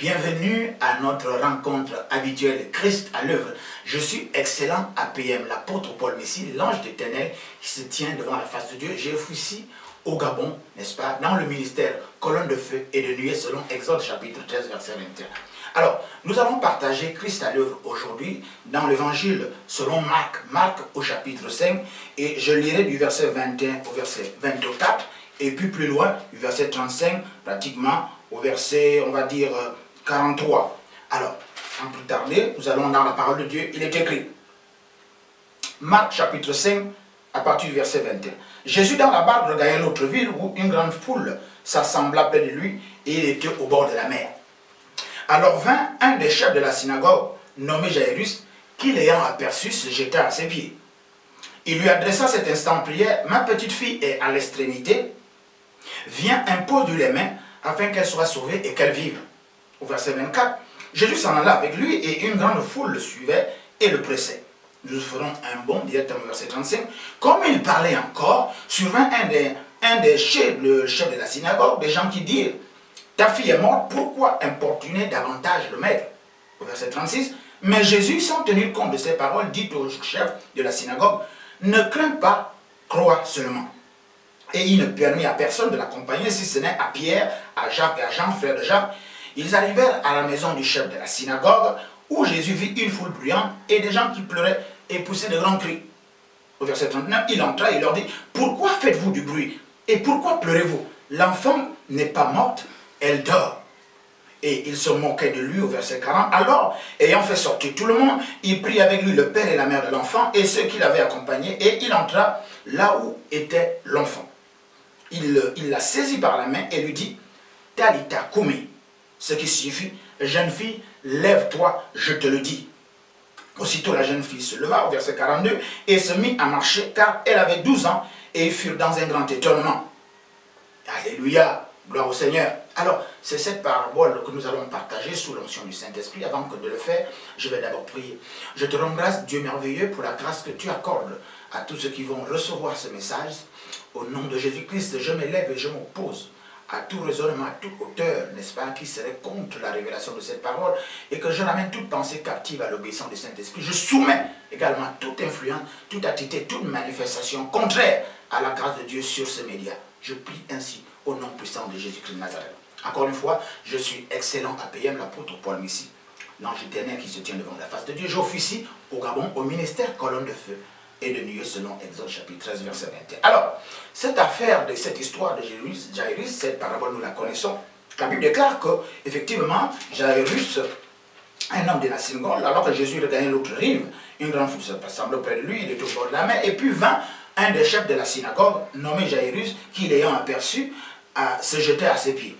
Bienvenue à notre rencontre habituelle Christ à l'œuvre. Je suis excellent APM, l'apôtre Paul Messie, l'ange d'éternel qui se tient devant la face de Dieu. J'ai ici au Gabon, n'est-ce pas, dans le ministère colonne de feu et de nuée selon Exode chapitre 13 verset 21. Alors, nous allons partager Christ à l'œuvre aujourd'hui dans l'évangile selon Marc, Marc au chapitre 5, et je lirai du verset 21 au verset 24, et puis plus loin, du verset 35 pratiquement au verset, on va dire, 43. Alors, sans plus tarder, nous allons dans la parole de Dieu, il est écrit. Marc chapitre 5, à partir du verset 21. Jésus dans la barque regagnait l'autre ville où une grande foule s'assembla près de lui et il était au bord de la mer. Alors vint un des chefs de la synagogue, nommé Jairus, qui l'ayant aperçu se jeta à ses pieds. Il lui adressa cet instant en prière, ma petite fille est à l'extrémité, viens impose-lui les mains afin qu'elle soit sauvée et qu'elle vive. Au verset 24, Jésus s'en alla avec lui et une grande foule le suivait et le pressait. Nous ferons un bon directement au verset 35. Comme il parlait encore, survint un des, chefs, le chef de la synagogue, des gens qui dirent ta fille est morte, pourquoi importuner davantage le maître? Au verset 36, mais Jésus, sans tenir compte de ces paroles, dit au chef de la synagogue, ne crains pas, crois seulement. Et il ne permit à personne de l'accompagner, si ce n'est à Pierre, à Jacques et à Jean, frère de Jacques. Ils arrivèrent à la maison du chef de la synagogue, où Jésus vit une foule bruyante et des gens qui pleuraient et poussaient de grands cris. Au verset 39, il entra et leur dit, pourquoi faites-vous du bruit Et pourquoi pleurez-vous? L'enfant n'est pas morte, elle dort. Et il se moquait de lui au verset 40. Alors, ayant fait sortir tout le monde, il prit avec lui le père et la mère de l'enfant et ceux qui l'avaient accompagné, et il entra là où était l'enfant. Il, il la saisit par la main et lui dit, Talita Kumi, ce qui signifie, jeune fille, lève-toi, je te le dis. Aussitôt la jeune fille se leva au verset 42 et se mit à marcher car elle avait 12 ans et furent dans un grand étonnement. Alléluia. Gloire au Seigneur. Alors, c'est cette parabole que nous allons partager sous l'onction du Saint-Esprit. Avant que de le faire, je vais d'abord prier. Je te rends grâce, Dieu merveilleux, pour la grâce que tu accordes à tous ceux qui vont recevoir ce message. Au nom de Jésus-Christ, je m'élève et je m'oppose à tout raisonnement, à toute hauteur, n'est-ce pas, qui serait contre la révélation de cette parole, et que je ramène toute pensée captive à l'obéissance du Saint-Esprit. Je soumets également toute influence, toute attitude, toute manifestation contraire à la grâce de Dieu sur ce média. Je prie ainsi au nom puissant de Jésus-Christ de Nazareth. Encore une fois, je suis excellent à PM, l'apôtre Paul Messi, l'ange éternel qui se tient devant la face de Dieu. J'officie au Gabon au ministère colonne de feu et de nuée selon Exode chapitre 13 verset 21. Alors, cette affaire de cette histoire de Jairus, cette parabole nous la connaissons. La Bible déclare que effectivement Jairus, un homme de la synagogue, alors que Jésus regagnait l'autre rive, une grande foule semble près de lui, il était au bord de la mer, et puis vint un des chefs de la synagogue, nommé Jairus, qui l'ayant aperçu, à se jeter à ses pieds.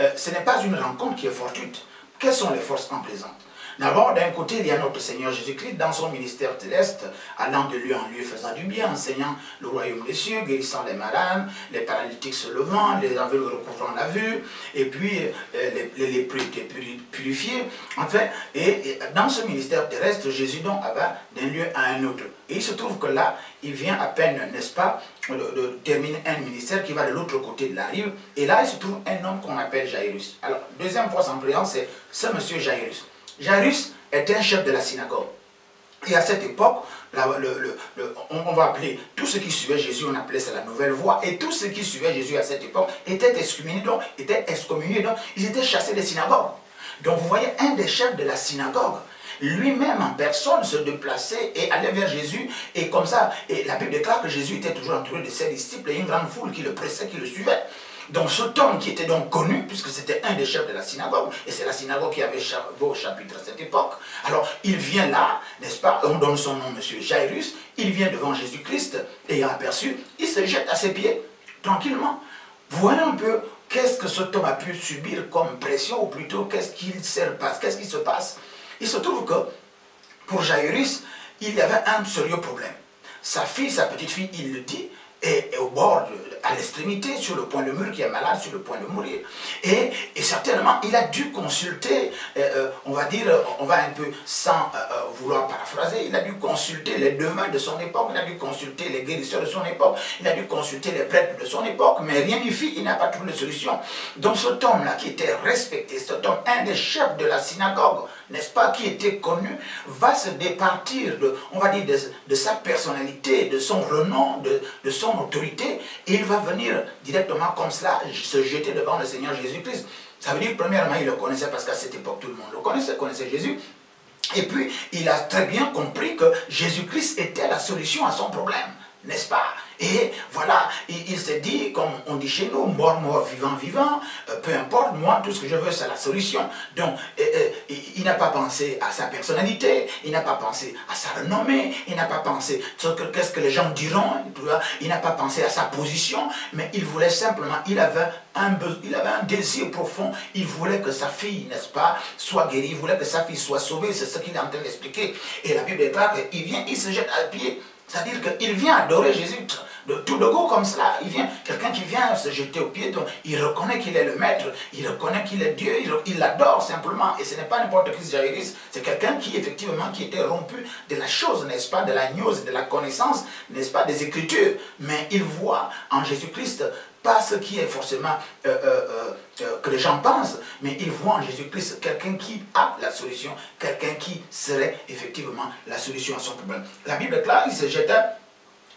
Euh, ce n'est pas une rencontre qui est fortuite. Quelles sont les forces en présence? D'abord, d'un côté, il y a notre Seigneur Jésus-Christ dans son ministère céleste, allant de lieu en lieu, faisant du bien, enseignant le royaume des cieux, guérissant les malades, les paralytiques se levant, les aveugles recouvrant la vue, et puis euh, les, lépreux étaient purifiés. Enfin, et, dans ce ministère terrestre, Jésus donc va d'un lieu à un autre. Et il se trouve que là, il vient à peine, n'est-ce pas, de, terminer un ministère qui va de l'autre côté de la rive. Et là, il se trouve un homme qu'on appelle Jairus. Alors, deuxième force en présence, c'est ce monsieur Jairus. Jairus était un chef de la synagogue. Et à cette époque, on, va appeler tout ce qui suivait Jésus, on appelait ça la nouvelle voie. Et tout ce qui suivait Jésus à cette époque était excommunié, donc, était excommunié, donc ils étaient chassés des synagogues. Donc vous voyez, un des chefs de la synagogue, lui-même en personne se déplaçait et allait vers Jésus. Et comme ça, la Bible déclare que Jésus était toujours entouré de ses disciples et une grande foule qui le pressait, qui le suivait. Donc cet homme qui était donc connu, puisque c'était un des chefs de la synagogue, et c'est la synagogue qui avait vos chapitres à cette époque, alors il vient là, n'est-ce pas, on donne son nom, monsieur Jairus, il vient devant Jésus-Christ, ayant aperçu, il se jette à ses pieds, tranquillement. Voilà un peu qu'est-ce que cet homme a pu subir comme pression, ou plutôt qu'est-ce qu'il se passe, qu'est-ce qui se passe. Il se trouve que, pour Jairus, il y avait un sérieux problème. Sa fille, sa petite fille, il le dit, est au bord, à l'extrémité, sur le point de mourir, qui est malade, sur le point de mourir. Et, certainement, il a dû consulter, euh, euh, on va dire, on va un peu sans vouloir paraphraser, il a dû consulter les devins de son époque, il a dû consulter les guérisseurs de son époque, il a dû consulter les prêtres de son époque, mais rien n'y fit, il n'a pas trouvé de solution. Donc cet homme-là, qui était respecté, cet homme, un des chefs de la synagogue, n'est-ce pas, qui était connu, va se départir de, on va dire, de, sa personnalité, de son renom, de, de, son autorité, et il va venir directement comme cela se jeter devant le Seigneur Jésus-Christ. Ça veut dire, premièrement, il le connaissait parce qu'à cette époque, tout le monde le connaissait, connaissait Jésus. Et puis, il a très bien compris que Jésus-Christ était la solution à son problème, n'est-ce pas? Et voilà, il, s'est dit, comme on dit chez nous, mort, mort, vivant, vivant, euh, peu importe, moi, tout ce que je veux, c'est la solution. Donc, euh, euh, il, n'a pas pensé à sa personnalité, il n'a pas pensé à sa renommée, il n'a pas pensé qu'est-ce que les gens diront, il n'a pas pensé à sa position, mais il voulait simplement, il avait un, il avait un désir profond, il voulait que sa fille, n'est-ce pas, soit guérie, il voulait que sa fille soit sauvée, c'est ce qu'il est en train d'expliquer. Et la Bible déclare qu'il vient, il se jette à pied, c'est-à-dire qu'il vient adorer Jésus de tout de go comme cela. Il vient, quelqu'un qui vient se jeter au pied, donc il reconnaît qu'il est le maître, il reconnaît qu'il est Dieu, il l'adore simplement. Et ce n'est pas n'importe qui Jairus, c'est quelqu'un qui effectivement qui était rompu de la chose, n'est-ce pas, de la news, de la connaissance, n'est-ce pas, des Écritures. Mais il voit en Jésus-Christ pas ce qui est forcément euh, euh, euh, que les gens pensent, mais il voit en Jésus-Christ quelqu'un qui a la solution, quelqu'un qui serait effectivement la solution à son problème. La Bible est claire, il se jetait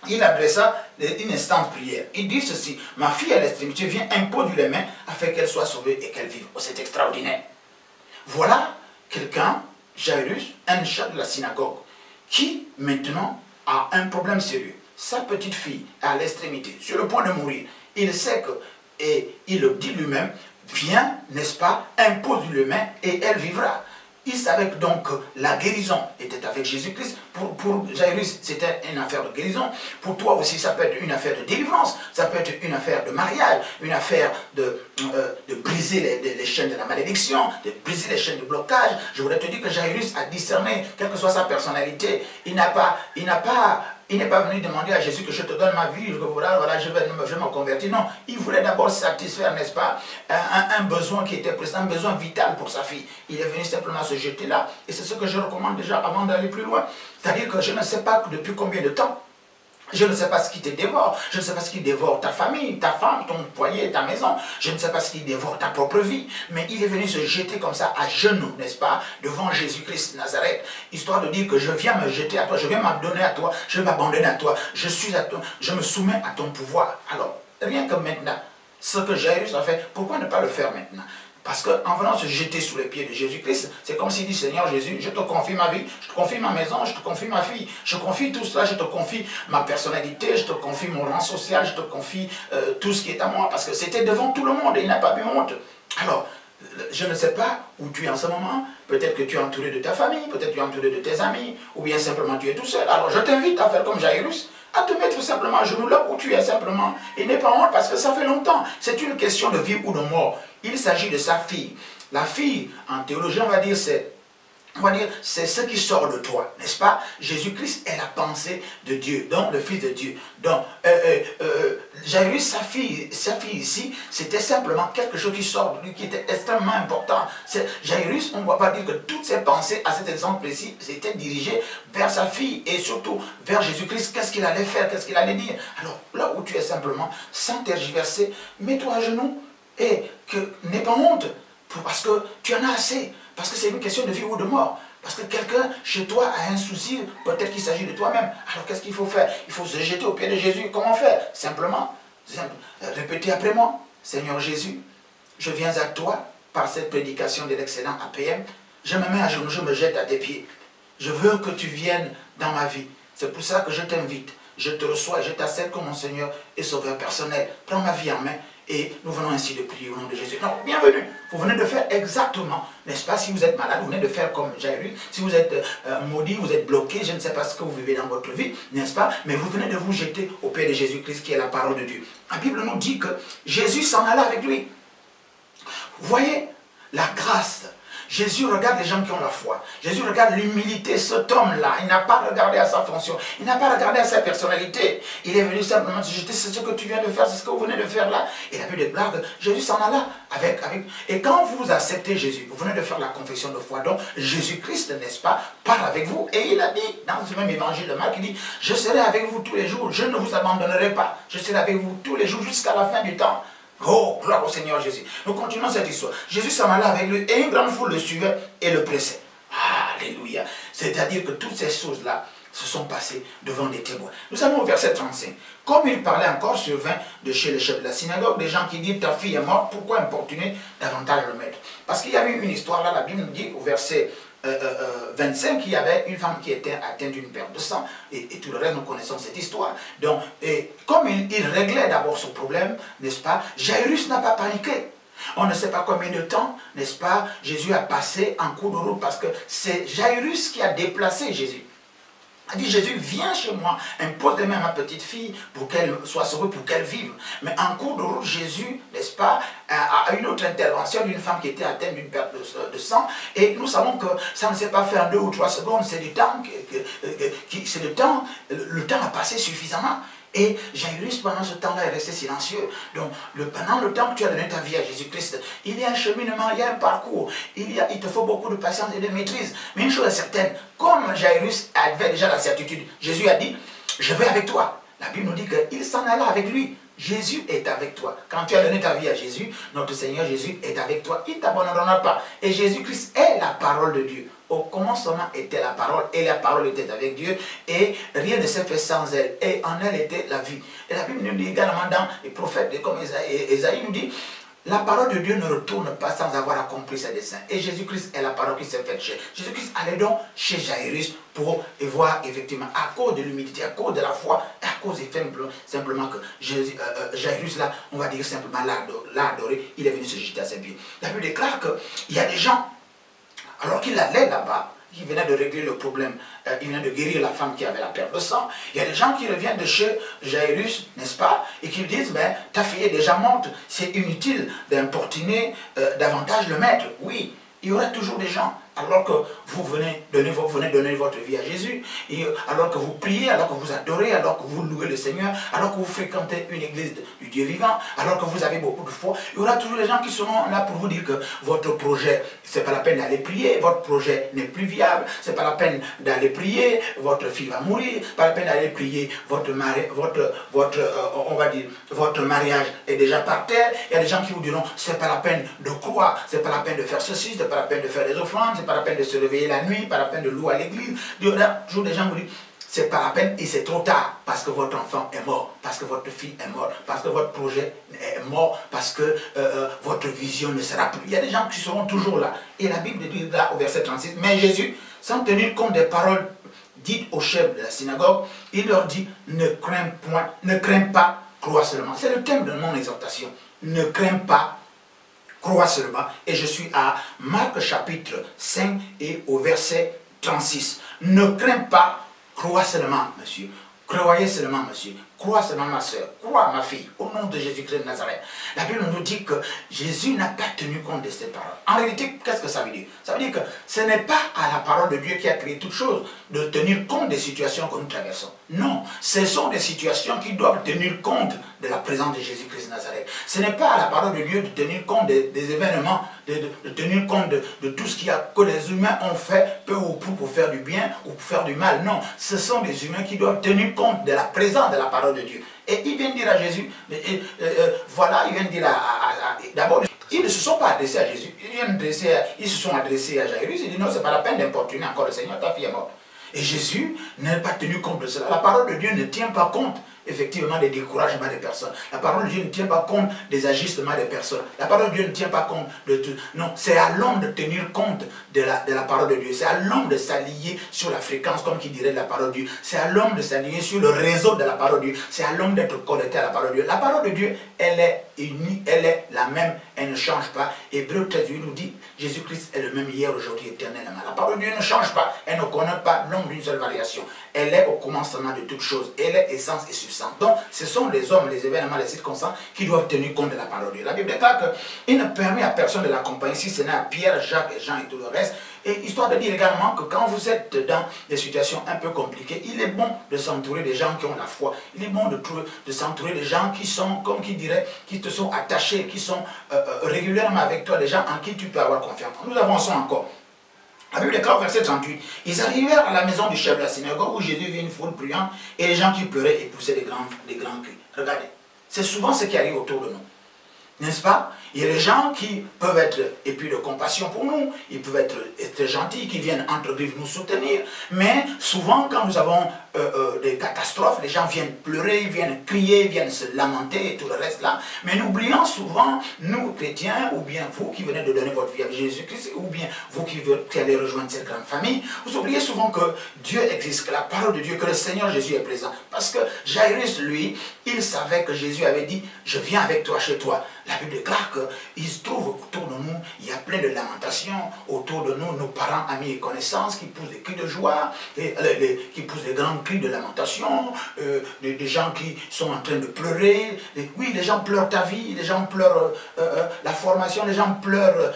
il adressa une instante prière. Il dit ceci, ma fille à l'extrémité vient imposer les mains afin qu'elle soit sauvée et qu'elle vive. Oh, c'est extraordinaire. Voilà quelqu'un, Jairus, un chat de la synagogue, qui maintenant a un problème sérieux. Sa petite fille à l'extrémité, sur le point de mourir. Il sait que, et il le dit lui-même, viens, n'est-ce pas, impose mains et elle vivra. Il savait donc que la guérison était avec Jésus-Christ. Pour, Jairus, c'était une affaire de guérison. Pour toi aussi, ça peut être une affaire de délivrance. Ça peut être une affaire de mariage, une affaire de, euh, briser les, les, chaînes de la malédiction, de briser les chaînes de blocage. Je voudrais te dire que Jairus a discerné, quelle que soit sa personnalité, il n'a pas, il n'a pas il n'est pas venu demander à Jésus que je te donne ma vie, voilà, voilà je, vais, je me convertir. Non, il voulait d'abord satisfaire, n'est-ce pas, un, besoin qui était présent, un besoin vital pour sa fille. Il est venu simplement se jeter là. Et c'est ce que je recommande déjà avant d'aller plus loin. C'est-à-dire que je ne sais pas depuis combien de temps je ne sais pas ce qui te dévore. Je ne sais pas ce qui dévore ta famille, ta femme, ton foyer, ta maison. Je ne sais pas ce qui dévore ta propre vie. Mais il est venu se jeter comme ça à genoux, n'est-ce pas, devant Jésus-Christ Nazareth, histoire de dire que je viens me jeter à toi, je viens m'abandonner à toi, je vais m'abandonner à toi, je suis à toi, je me soumets à ton pouvoir. Alors, rien que maintenant, ce que Jairus a fait, pourquoi ne pas le faire maintenant? Parce qu'en venant se jeter sous les pieds de Jésus-Christ, c'est comme s'il dit, Seigneur Jésus, je te confie ma vie, je te confie ma maison, je te confie ma fille, je confie tout cela, je te confie ma personnalité, je te confie mon rang social, je te confie euh, tout ce qui est à moi, parce que c'était devant tout le monde et il n'a pas eu honte. Alors, je ne sais pas où tu es en ce moment, peut-être que tu es entouré de ta famille, peut-être que tu es entouré de tes amis, ou bien simplement tu es tout seul. Alors je t'invite à faire comme Jairus, à te mettre simplement à genoux là où tu es simplement, et n'aie pas honte parce que ça fait longtemps. C'est une question de vie ou de mort. Il s'agit de sa fille. La fille, en théologie, on va dire, c'est on dire, c'est ce qui sort de toi, n'est-ce pas? Jésus-Christ est la pensée de Dieu, donc le Fils de Dieu. Donc, euh, euh, euh Jairus, sa fille, sa fille ici, c'était simplement quelque chose qui sort de lui, qui était extrêmement important. Jairus, on ne va pas dire que toutes ses pensées, à cet exemple précis, étaient dirigées vers sa fille et surtout vers Jésus-Christ. Qu'est-ce qu'il allait faire? Qu'est-ce qu'il allait dire? Alors, là où tu es simplement, sans tergiverser, mets-toi à genoux et que n'aie pas honte, parce que tu en as assez. Parce que c'est une question de vie ou de mort. Parce que quelqu'un chez toi a un souci, peut-être qu'il s'agit de toi-même. Alors qu'est-ce qu'il faut faire? Il faut se jeter au pied de Jésus. Comment faire? Simplement, répétez après moi. Seigneur Jésus, je viens à toi par cette prédication de l'excellent APM. Je me mets à genoux, je me jette à tes pieds. Je veux que tu viennes dans ma vie. C'est pour ça que je t'invite. Je te reçois je t'accepte comme mon Seigneur et Sauveur personnel. Prends ma vie en main et nous venons ainsi de prier au nom de Jésus. Non, bienvenue. Vous venez de faire exactement, n'est-ce pas Si vous êtes malade, vous venez de faire comme Jairus. Si vous êtes euh, maudit, vous êtes bloqué, je ne sais pas ce que vous vivez dans votre vie, n'est-ce pas Mais vous venez de vous jeter au Père de Jésus-Christ qui est la parole de Dieu. La Bible nous dit que Jésus s'en alla avec lui. Vous voyez la grâce Jésus regarde les gens qui ont la foi. Jésus regarde l'humilité. Cet homme-là, il n'a pas regardé à sa fonction. Il n'a pas regardé à sa personnalité. Il est venu simplement dire, c'est ce que tu viens de faire, c'est ce que vous venez de faire là. Il a vu des blagues. Jésus s'en alla avec, avec. Et quand vous acceptez Jésus, vous venez de faire la confession de foi. Donc, Jésus-Christ, n'est-ce pas, part avec vous. Et il a dit, dans ce même évangile de Marc, il dit, je serai avec vous tous les jours. Je ne vous abandonnerai pas. Je serai avec vous tous les jours jusqu'à la fin du temps. Oh, gloire au Seigneur Jésus. Nous continuons cette histoire. Jésus s'en alla avec lui et une grande foule le suivait et le pressait. Alléluia. C'est-à-dire que toutes ces choses-là se sont passées devant des témoins. Nous sommes au verset 35. Comme il parlait encore sur 20 de chez le chef de la synagogue, des gens qui disent ta fille est morte, pourquoi importuner davantage le maître? Parce qu'il y a eu une histoire là, la Bible nous dit au verset 25, euh, euh, il y avait une femme qui était atteinte d'une perte de sang. Et, tout le reste, nous connaissons cette histoire. Donc, et comme il, réglait d'abord son problème, n'est-ce pas, Jairus n'a pas paniqué. On ne sait pas combien de temps, n'est-ce pas, Jésus a passé en cours de route parce que c'est Jairus qui a déplacé Jésus. A dit, Jésus, viens chez moi, impose mains à ma petite fille pour qu'elle soit sauvée, pour qu'elle vive. Mais en cours de route, Jésus, n'est-ce pas, a une autre intervention d'une femme qui était atteinte d'une perte de, sang. Et nous savons que ça ne s'est pas fait en deux ou trois secondes, c'est du temps, c'est le temps, le temps a passé suffisamment. Et Jairus, pendant ce temps-là, est resté silencieux. Donc, pendant le temps que tu as donné ta vie à Jésus-Christ, il y a un cheminement, il y a un parcours. Il, y a, il te faut beaucoup de patience et de maîtrise. Mais une chose est certaine, comme Jairus avait déjà la certitude, Jésus a dit, je vais avec toi. La Bible nous dit qu'il s'en alla avec lui. Jésus est avec toi. Quand tu as donné ta vie à Jésus, notre Seigneur Jésus est avec toi. Il ne t'abandonnera pas. Et Jésus-Christ est la parole de Dieu. Commencement était la parole, et la parole était avec Dieu, et rien ne s'est fait sans elle, et en elle était la vie. Et la Bible nous dit également dans les prophètes, comme Esaïe nous dit, la parole de Dieu ne retourne pas sans avoir accompli ses desseins. Et Jésus-Christ est la parole qui s'est faite chez. Jésus-Christ allait donc chez Jairus pour voir effectivement, à cause de l'humilité, à cause de la foi, à cause simplement que Jésus, euh, euh, Jairus, là, on va dire simplement l'a adoré, il est venu se jeter à ses pieds. La Bible déclare qu'il y a des gens alors qu'il allait là-bas, il venait de régler le problème, euh, il venait de guérir la femme qui avait la perte de sang. Il y a des gens qui reviennent de chez Jairus, n'est-ce pas, et qui disent, ben, ta fille est déjà morte, c'est inutile d'importuner euh, davantage le maître. Oui, il y aura toujours des gens alors que vous venez donner, votre vie à Jésus, et alors que vous priez, alors que vous adorez, alors que vous louez le Seigneur, alors que vous fréquentez une église du Dieu vivant, alors que vous avez beaucoup de foi, il y aura toujours des gens qui seront là pour vous dire que votre projet, c'est pas la peine d'aller prier, votre projet n'est plus viable, c'est pas la peine d'aller prier, votre fille va mourir, pas la peine d'aller prier, votre mari, euh, votre mariage est déjà par terre. Il y a des gens qui vous diront, c'est pas la peine de croire, c'est pas la peine de faire ceci, c'est pas la peine de faire des offrandes, pas la peine de se réveiller la nuit, pas la peine de louer à l'église. Il y a toujours des gens qui disent, c'est pas la peine et c'est trop tard parce que votre enfant est mort, parce que votre fille est morte, parce que votre projet est mort, parce que euh, euh, votre vision ne sera plus. Il y a des gens qui seront toujours là. Et la Bible dit là au verset 36, mais Jésus, sans tenir compte des paroles dites au chef de la synagogue, il leur dit, ne crains point, ne crains pas, crois seulement. C'est le thème de mon exhortation. Ne crains pas, crois seulement. Et je suis à Marc chapitre 5 et au verset 36. Ne crains pas, crois seulement, monsieur. Croyez seulement, monsieur. Crois seulement ma soeur, crois ma fille, au nom de Jésus-Christ de Nazareth. La Bible nous dit que Jésus n'a pas tenu compte de ces paroles. En réalité, qu'est-ce que ça veut dire? Ça veut dire que ce n'est pas à la parole de Dieu qui a créé toutes choses de tenir compte des situations que nous traversons. Non, ce sont des situations qui doivent tenir compte de la présence de Jésus-Christ de Nazareth. Ce n'est pas à la parole de Dieu de tenir compte des, événements, de, tenir compte de, tout ce a, que les humains ont fait, peu ou prou pour faire du bien ou pour faire du mal. Non, ce sont des humains qui doivent tenir compte de la présence de la parole de Dieu. Et il vient dire à Jésus, euh, euh, voilà, il vient dire à, d'abord, ils ne se sont pas adressés à Jésus, ils, ils se sont adressés à Jairus, il dit non, c'est pas la peine d'importuner encore le Seigneur, ta fille est morte. Et Jésus n'a pas tenu compte de cela. La parole de Dieu ne tient pas compte effectivement des découragements des personnes. La parole de Dieu ne tient pas compte des ajustements des personnes. La parole de Dieu ne tient pas compte de tout. Non, c'est à l'homme de tenir compte de la, parole de Dieu. C'est à l'homme de s'allier sur la fréquence, comme qui dirait la parole de Dieu. C'est à l'homme de s'allier sur le réseau de la parole de Dieu. C'est à l'homme d'être connecté à la parole de Dieu. La parole de Dieu, elle est unie, elle est la même, elle ne change pas. Hébreu 13 nous dit, Jésus-Christ est le même hier, aujourd'hui, éternellement. La parole de Dieu ne change pas. Elle ne connaît pas l'homme d'une seule variation. Elle est au commencement de toutes choses. Elle est essence et substance. Donc, ce sont les hommes, les événements, les circonstances qui doivent tenir compte de la parole de Dieu. La Bible déclare qu'il ne permet à personne de l'accompagner si ce n'est à Pierre, Jacques, Jean et tout le reste. Et histoire de dire également que quand vous êtes dans des situations un peu compliquées, il est bon de s'entourer des gens qui ont la foi. Il est bon de, de s'entourer des gens qui sont, comme qui dirait, qui te sont attachés, qui sont euh, euh, régulièrement avec toi, des gens en qui tu peux avoir confiance. Nous avançons encore. La Bible déclare verset 38. Ils arrivèrent à la maison du chef de la synagogue où Jésus vit une foule bruyante et les gens qui pleuraient et poussaient des grands, des cris. Regardez, c'est souvent ce qui arrive autour de nous. N'est-ce pas? Il y a des gens qui peuvent être épris de compassion pour nous, ils peuvent être, être gentils, qui viennent entre griffes nous soutenir, mais souvent quand nous avons euh, euh, des catastrophes, les gens viennent pleurer, ils viennent crier, ils viennent se lamenter et tout le reste là. Mais nous oublions souvent, nous chrétiens, ou bien vous qui venez de donner votre vie à Jésus-Christ, ou bien vous qui, qui allez rejoindre cette grande famille, vous oubliez souvent que Dieu existe, que la parole de Dieu, que le Seigneur Jésus est présent. Parce que Jairus, lui, il savait que Jésus avait dit, je viens avec toi chez toi. La Bible déclare qu'il se trouve autour de nous, il y a plein de lamentations autour de nous, nos parents, amis et connaissances qui poussent des cris de joie, et, qui poussent des grands cris de lamentation, euh, des, gens qui sont en train de pleurer. oui, les gens pleurent ta vie, les gens pleurent euh, euh, la formation, les gens pleurent,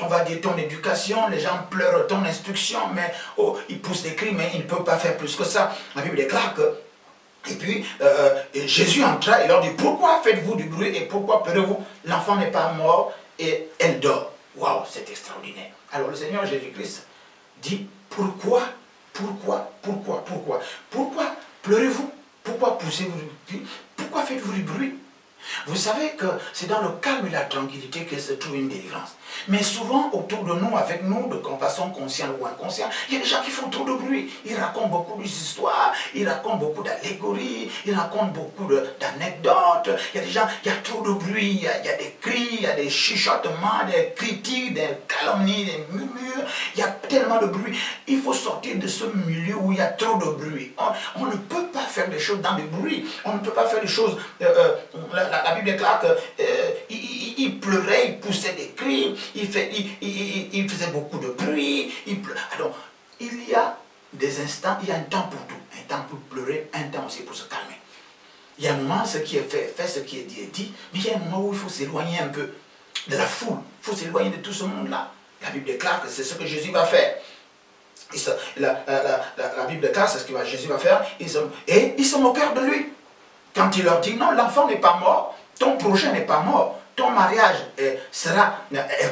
on va dire, ton éducation, les gens pleurent ton instruction, mais oh, ils poussent des cris, mais ils ne peuvent pas faire plus que ça. La Bible déclare que et puis, Jésus entra et leur dit, pourquoi faites-vous du bruit et pourquoi pleurez-vous? L'enfant n'est pas mort et elle dort. Waouh, c'est extraordinaire. Alors le Seigneur Jésus-Christ dit, pourquoi pourquoi Pourquoi Pourquoi Pourquoi pleurez-vous? Pourquoi poussez-vous Pourquoi faites-vous du bruit? Vous savez que c'est dans le calme et la tranquillité que se trouve une délivrance. Mais souvent, autour de nous, avec nous, de façon consciente ou inconsciente, il y a des gens qui font trop de bruit. Ils racontent beaucoup d'histoires, ils racontent beaucoup d'allégories, ils racontent beaucoup d'anecdotes. Il y a des gens, il y a trop de bruit, il y a, des cris, il y a des chuchotements, des critiques, des calomnies, des murmures. Il y a tellement de bruit. Il faut sortir de ce milieu où il y a trop de bruit. On, ne peut pas faire des choses dans le bruit. On ne peut pas faire des choses... Euh, euh, la, Bible déclare qu'il euh, il pleurait, il poussait des cris il, faisait beaucoup de bruit. Il Alors, il y a des instants, il y a un temps pour tout. Un temps pour pleurer, un temps aussi pour se calmer. Il y a un moment, ce qui est fait, fait ce qui est dit est dit, mais il y a un moment où il faut s'éloigner un peu de la foule. Il faut s'éloigner de tout ce monde-là. La Bible déclare que c'est ce que Jésus va faire. la, Bible déclare c'est ce que Jésus va faire. et ils se moquèrent de lui. Quand il leur dit, non, l'enfant n'est pas mort, ton projet n'est pas mort ton mariage sera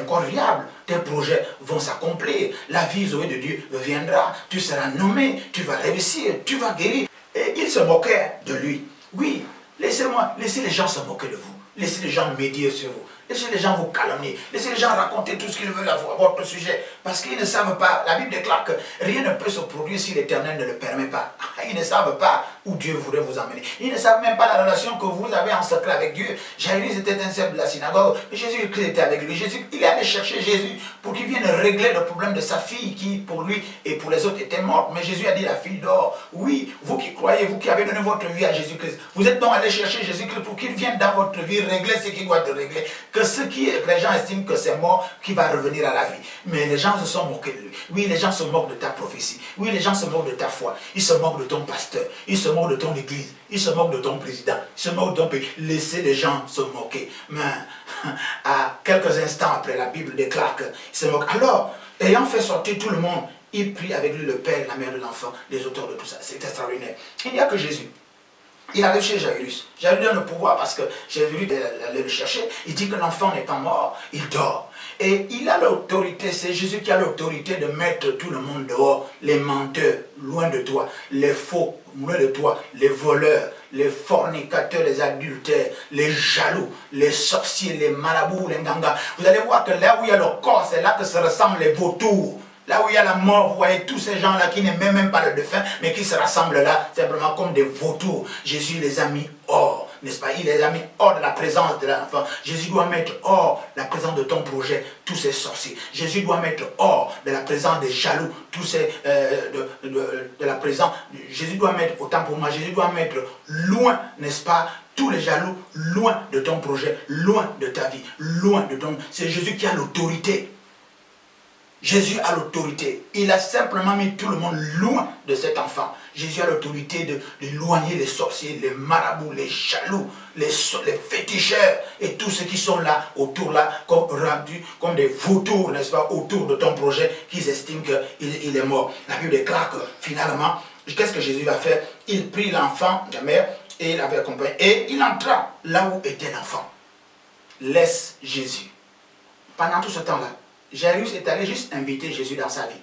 encore viable, tes projets vont s'accomplir, la vie Zoé de Dieu viendra, tu seras nommé, tu vas réussir, tu vas guérir. Et il se moquait de lui. Oui, laissez-moi, laissez les gens se moquer de vous, laissez les gens médire sur vous. Laissez les gens vous calomnier. Laissez les gens raconter tout ce qu'ils veulent à votre sujet. Parce qu'ils ne savent pas. La Bible déclare que rien ne peut se produire si l'Éternel ne le permet pas. Ils ne savent pas où Dieu voudrait vous emmener. Ils ne savent même pas la relation que vous avez en secret avec Dieu. Jairus était un serveur de la synagogue. Jésus-Christ était avec lui. Jésus, il est allé chercher Jésus pour qu'il vienne régler le problème de sa fille qui, pour lui et pour les autres, était morte. Mais Jésus a dit, la fille dort. Oui, vous qui croyez, vous qui avez donné votre vie à Jésus-Christ, vous êtes donc allé chercher Jésus-Christ pour qu'il vienne dans votre vie régler ce qu'il doit te régler. Que ce qui, les gens estiment que c'est mort, qui va revenir à la vie. Mais les gens se sont moqués de lui. Oui, les gens se moquent de ta prophétie. Oui, les gens se moquent de ta foi. Ils se moquent de ton pasteur. Ils se moquent de ton église. Ils se moquent de ton président. Ils se moquent de ton pays. Laissez les gens se moquer. Mais à quelques instants après, la Bible déclare qu'ils se moquent. Alors, ayant fait sortir tout le monde, il prie avec lui le père, la mère de l'enfant, les auteurs de tout ça. C'est extraordinaire. Il n'y a que Jésus. Il arrive chez Jairus. Jairus donne le pouvoir parce que Jésus allait le chercher. Il dit que l'enfant n'est pas mort, il dort. Et il a l'autorité, c'est Jésus qui a l'autorité de mettre tout le monde dehors. Les menteurs, loin de toi. Les faux, loin de toi. Les voleurs, les fornicateurs, les adultères, les jaloux, les sorciers, les marabouts, les gangas. Vous allez voir que là où il y a le corps, c'est là que se ressemblent les vautours. Là où il y a la mort, vous voyez tous ces gens-là qui n'aiment même pas le défunt, mais qui se rassemblent là, simplement comme des vautours. Jésus les a mis hors, n'est-ce pas? Il les a mis hors de la présence de l'enfant. Jésus doit mettre hors la présence de ton projet, tous ces sorciers. Jésus doit mettre hors de la présence des jaloux, tous ces... Euh, de, la présence. Jésus doit mettre, autant pour moi, Jésus doit mettre loin, n'est-ce pas tous les jaloux, loin de ton projet, loin de ta vie, loin de ton... C'est Jésus qui a l'autorité Jésus a l'autorité. Il a simplement mis tout le monde loin de cet enfant. Jésus a l'autorité de, de les sorciers, les marabouts, les jaloux, les, les féticheurs et tous ceux qui sont là, autour là, comme rendus, comme des vautours, n'est-ce pas, autour de ton projet, qu'ils estiment qu'il il est mort. La Bible déclare que finalement, qu'est-ce que Jésus va faire? Il prit l'enfant de mère et il avait accompagné. Et il entra là où était l'enfant. Laisse Jésus. Pendant tout ce temps-là, Jairus est allé juste inviter Jésus dans sa vie.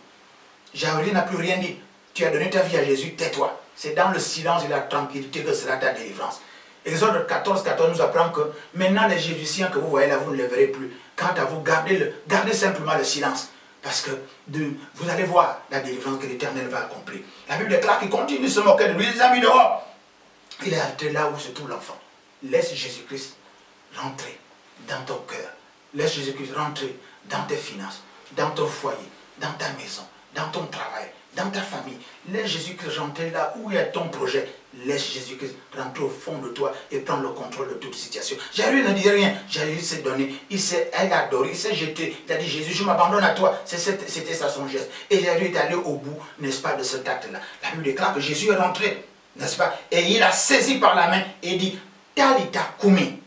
Jairus n'a plus rien dit. Tu as donné ta vie à Jésus, tais-toi. C'est dans le silence et la tranquillité que sera ta délivrance. Exode 14, 14 nous apprend que maintenant les Jésusiens que vous voyez là, vous ne les verrez plus. Quant à vous, gardez, le, gardez simplement le silence. Parce que vous allez voir la délivrance que l'Éternel va accomplir. La Bible déclare qu'il continue de se moquer de lui. Les amis dehors. Il est entré là où se trouve l'enfant. Laisse Jésus-Christ rentrer dans ton cœur. Laisse Jésus-Christ rentrer dans tes finances, dans ton foyer, dans ta maison, dans ton travail, dans ta famille. Laisse Jésus-Christ rentrer là où est ton projet. Laisse Jésus-Christ rentrer au fond de toi et prendre le contrôle de toute situation. Jésus ne dit rien. Jésus s'est donné. Il s'est adoré. Il s'est jeté. Il a dit Jésus, je m'abandonne à toi. C'était ça son geste. Et Jésus est allé au bout, n'est-ce pas, de cet acte-là. La Bible déclare que Jésus est rentré, n'est-ce pas Et il a saisi par la main et dit Talita Kumi.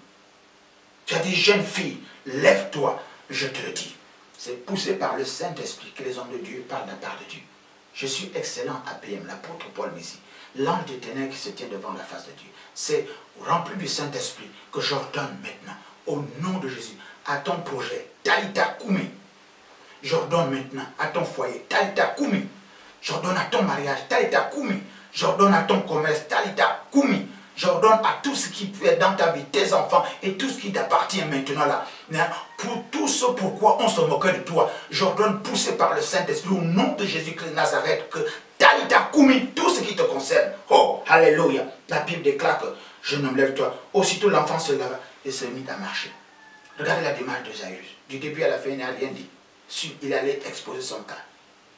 Tu as dit, jeune fille, lève-toi, je te le dis. C'est poussé par le Saint-Esprit que les hommes de Dieu parlent de la part de Dieu. Je suis excellent à PM, l'apôtre Paul Messi, l'ange des ténèbres qui se tient devant la face de Dieu. C'est rempli du Saint-Esprit que j'ordonne maintenant, au nom de Jésus, à ton projet, Talita Koumi. J'ordonne maintenant à ton foyer, Talita Koumi. J'ordonne à ton mariage, Talita Koumi. J'ordonne à ton commerce, Talita Koumi. J'ordonne à tout ce qui être dans ta vie, tes enfants et tout ce qui t'appartient maintenant là. Pour tout ce pourquoi on se moque de toi, j'ordonne poussé par le Saint-Esprit au nom de Jésus-Christ Nazareth que Talita Koumi, tout ce qui te concerne. Oh, Alléluia. La Bible déclare que je lève toi. Aussitôt l'enfant se leva et se mit à marcher. Regardez la démarche de Jairus. Du début à la fin, il n'a rien dit. Il allait exposer son cas.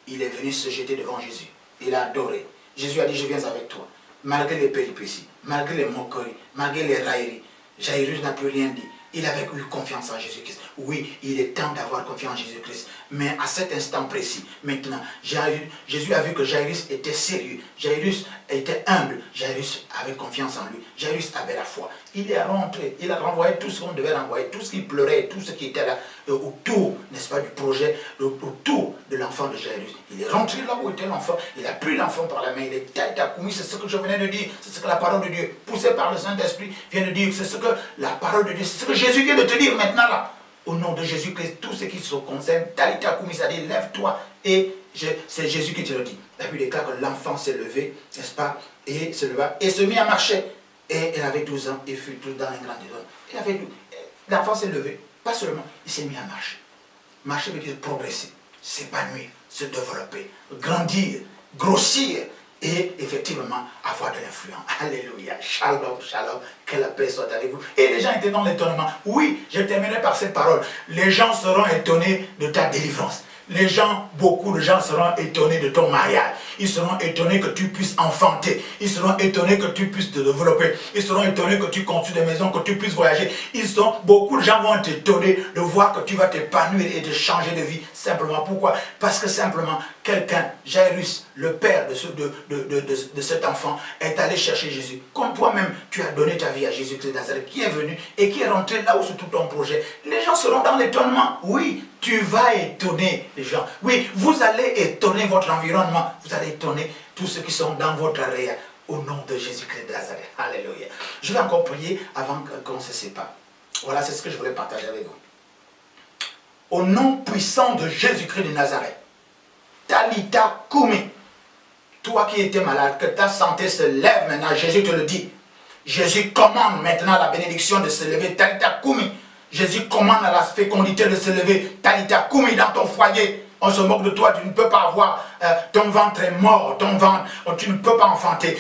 Il est venu se jeter devant Jésus. Il a adoré. Jésus a dit, je viens avec toi malgré les péripéties, malgré les moqueries, malgré les railleries. Jairus n'a plus rien dit. Il avait eu confiance en Jésus-Christ. Oui, il est temps d'avoir confiance en Jésus-Christ. Mais à cet instant précis, maintenant, Jésus a vu que Jairus était sérieux. Jairus était humble. Jairus avait confiance en lui. Jairus avait la foi. Il est rentré. Il a renvoyé tout ce qu'on devait renvoyer. Tout ce qui pleurait, tout ce qui était là euh, autour, n'est-ce pas, du projet, autour de l'enfant de Jairus. Il est rentré là où était l'enfant. Il a pris l'enfant par la main. Il est tête à C'est ce que je venais de dire. C'est ce que la parole de Dieu, poussée par le Saint-Esprit, vient de dire. C'est ce que la parole de Dieu, c'est ce que Jésus vient de te dire maintenant là. Au nom de Jésus-Christ, tout ce qui se concerne, Talita Koumi, ça dit lève-toi et c'est Jésus qui te le dit. La Bible déclare que l'enfant s'est levé, n'est-ce pas, et se leva et se mit à marcher. Et elle avait 12 ans et fut tout dans un grand désordre. L'enfant s'est levé, pas seulement, il s'est mis à marcher. Marcher veut dire progresser, s'épanouir, se développer, grandir, grossir et effectivement avoir de l'influence. Alléluia. Shalom, shalom. Que la paix soit avec vous. Et les gens étaient dans l'étonnement. Oui, je terminerai par cette parole. Les gens seront étonnés de ta délivrance les gens, beaucoup de gens seront étonnés de ton mariage. Ils seront étonnés que tu puisses enfanter. Ils seront étonnés que tu puisses te développer. Ils seront étonnés que tu construis des maisons, que tu puisses voyager. Ils sont, beaucoup de gens vont t'étonner de voir que tu vas t'épanouir et de changer de vie. Simplement, pourquoi? Parce que simplement, quelqu'un, Jairus, le père de, ce, de, de, de, cet enfant, est allé chercher Jésus. Comme toi-même, tu as donné ta vie à Jésus-Christ de Nazareth, qui est venu et qui est rentré là où se tout ton projet. Les gens seront dans l'étonnement. Oui, tu vas étonner les gens. Oui, vous allez étonner votre environnement. Vous allez étonner tous ceux qui sont dans votre arrière. Au nom de Jésus-Christ de Nazareth. Alléluia. Je vais encore prier avant qu'on se sépare. Voilà, c'est ce que je voulais partager avec vous. Au nom puissant de Jésus-Christ de Nazareth. Talita Kumi. Toi qui étais malade, que ta santé se lève maintenant, Jésus te le dit. Jésus commande maintenant la bénédiction de se lever. Talita Kumi. Jésus commande à la fécondité de se lever. Talita Kumi dans ton foyer. On se moque de toi, tu ne peux pas avoir, euh, ton ventre est mort, ton ventre, tu ne peux pas enfanter.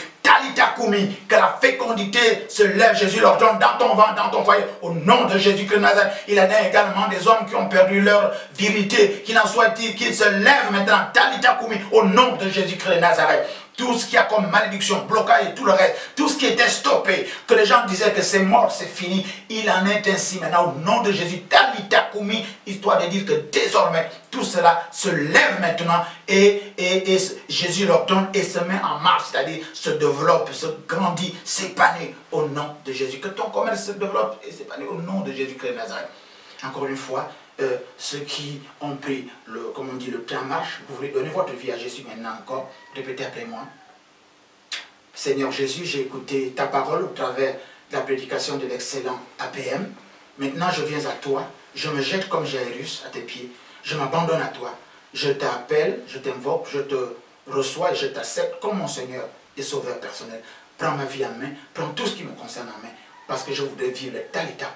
Que la fécondité se lève, Jésus leur donne dans ton ventre, dans ton foyer, au nom de Jésus-Christ Nazareth. Il y a également des hommes qui ont perdu leur vérité, qui n'en soient-ils, qu'ils se lèvent maintenant, au nom de Jésus-Christ Nazareth. Tout ce qui a comme malédiction, blocage et tout le reste, tout ce qui était stoppé, que les gens disaient que c'est mort, c'est fini, il en est ainsi maintenant au nom de Jésus. Talita Koumi, histoire de dire que désormais, tout cela se lève maintenant et, et, Jésus leur donne et se met en marche, c'est-à-dire se développe, se grandit, s'épanouit au nom de Jésus. Que ton commerce se développe et s'épanouit au nom de Jésus-Christ Nazareth. Encore une fois, euh, ceux qui ont pris le, comme on dit, le marche, vous voulez donner votre vie à Jésus maintenant encore, répétez après moi. Seigneur Jésus, j'ai écouté ta parole au travers de la prédication de l'excellent APM. Maintenant, je viens à toi. Je me jette comme Jairus à tes pieds. Je m'abandonne à toi. Je t'appelle, je t'invoque, je te reçois et je t'accepte comme mon Seigneur et Sauveur personnel. Prends ma vie en main, prends tout ce qui me concerne en main, parce que je voudrais vivre le talita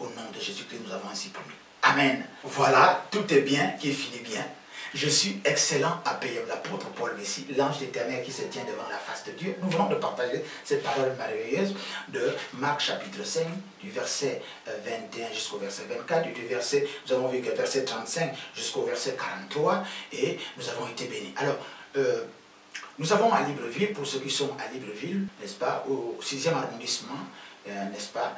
Au nom de Jésus-Christ, nous avons ainsi promis. Amen. Voilà, tout est bien, qui finit bien. Je suis excellent à payer l'apôtre Paul Messie, l'ange d'éternel qui se tient devant la face de Dieu. Nous venons de partager cette parole merveilleuse de Marc chapitre 5, du verset 21 euh, jusqu'au verset 24, du verset, nous avons vu que verset 35 jusqu'au verset 43, et nous avons été bénis. Alors, euh, nous avons à Libreville, pour ceux qui sont à Libreville, n'est-ce pas, au 6e arrondissement, euh, n'est-ce pas,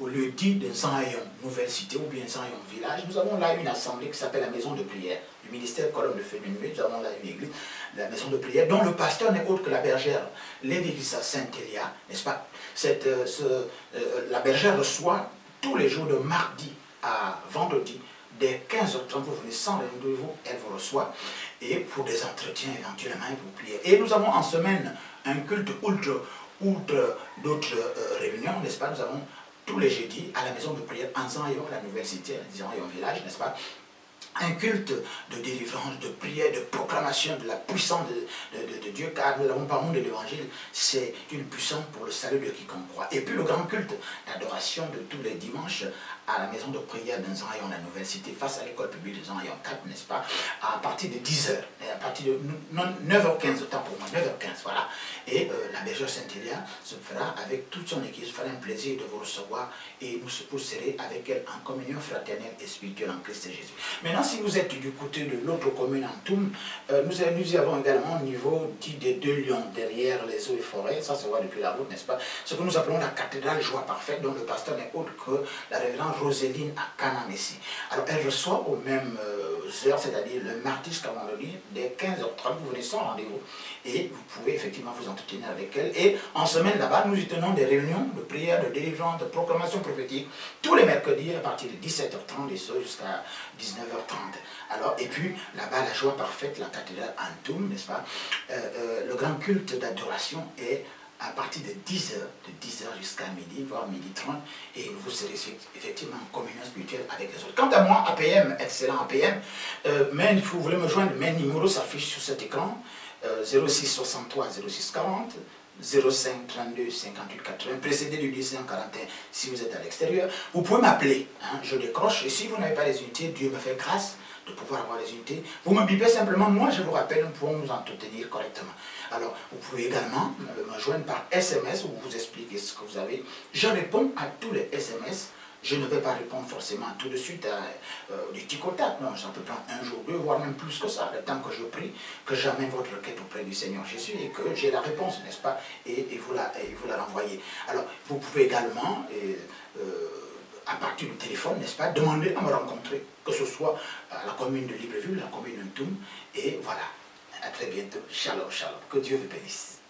au lieu dit de Zanhayon, nouvelle cité, ou bien Zanhayon village, nous avons là une assemblée qui s'appelle la maison de prière. Du ministère Colonne de Feu Nous avons là une église, la maison de prière, dont le pasteur n'est autre que la bergère Lévi-Lisa Saint-Elia, n'est-ce pas? Cette, euh, euh, La bergère reçoit tous les jours de mardi à vendredi, dès 15h30, vous venez sans rendez-vous, elle vous reçoit, et pour des entretiens éventuellement, et pour prier. Et nous avons en semaine un culte outre, outre d'autres euh, réunions, n'est-ce pas? Nous avons tous les jeudis à la maison de prière en Zion, la nouvelle cité, Zion village, n'est-ce pas? Un culte de délivrance, de prière, de proclamation de la puissance de, Dieu, car nous n'avons pas de l'évangile, c'est une puissance pour le salut de quiconque croit. Et puis le grand culte d'adoration de tous les dimanches à la maison de prière de Zion, la nouvelle cité, face à l'école publique de Zion 4, n'est-ce pas, à partir de 10h, à partir de 9h15, temps pour moi, 9h15, voilà. Et euh, la bergère Saint-Élia se fera avec toute son équipe, fera un plaisir de vous recevoir et nous se pousserez avec elle en communion fraternelle et spirituelle en Christ Jésus. Maintenant, si vous êtes du côté de l'autre commune en Toum, euh, nous, nous, avons également au niveau dit des deux lions derrière les eaux et forêts, ça se voit depuis la route, n'est-ce pas, ce que nous appelons la cathédrale joie parfaite, dont le pasteur n'est autre que la révérende Roséline à Canamessi. Alors elle reçoit aux mêmes euh, heures, c'est-à-dire le mardi jusqu'à vendredi, dès 15h30, vous venez sans rendez-vous et vous pouvez effectivement vous entretenir avec elle. Et en semaine là-bas, nous y tenons des réunions de prière, de délivrance, de proclamation prophétique, tous les mercredis à partir de 17h30 et ce jusqu'à 19h30. Alors, et puis là-bas, la joie parfaite, la cathédrale Antoum, n'est-ce pas? Euh, euh, Le grand culte d'adoration est à partir de 10h, de 10h jusqu'à midi, voire midi 30, et vous serez effectivement en communion spirituelle avec les autres. Quant à moi, APM, excellent APM, euh, mais vous voulez me joindre, mes numéros s'affichent sur cet écran, 06 63 06 40, 05 32 58 80, précédé du 41 si vous êtes à l'extérieur. Vous pouvez m'appeler, hein, je décroche, et si vous n'avez pas les unités, Dieu me fait grâce de pouvoir avoir les unités. Vous me bipez simplement, moi je vous rappelle, nous pouvons nous entretenir correctement. Alors, vous pouvez également me joindre par SMS, où vous expliquez ce que vous avez. Je réponds à tous les SMS je ne vais pas répondre forcément tout de suite à euh, du tic Non, ça peut prendre un jour, deux, voire même plus que ça, le temps que je prie, que j'amène votre requête auprès du Seigneur Jésus et que j'ai la réponse, n'est-ce pas, et, vous la, et vous la renvoyez. Alors, vous pouvez également, euh, à partir du téléphone, n'est-ce pas, demander à me rencontrer, que ce soit à la commune de Libreville, la commune de Toum, et voilà. À très bientôt. Shalom, shalom. Que Dieu vous bénisse.